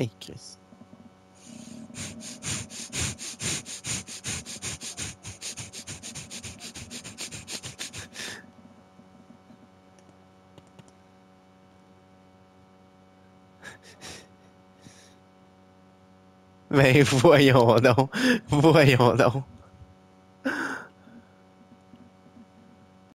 Hey, Chris. Mais ben, voyons donc, voyons donc.